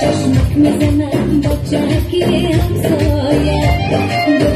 चमक में जमन बच्चा की हम सोया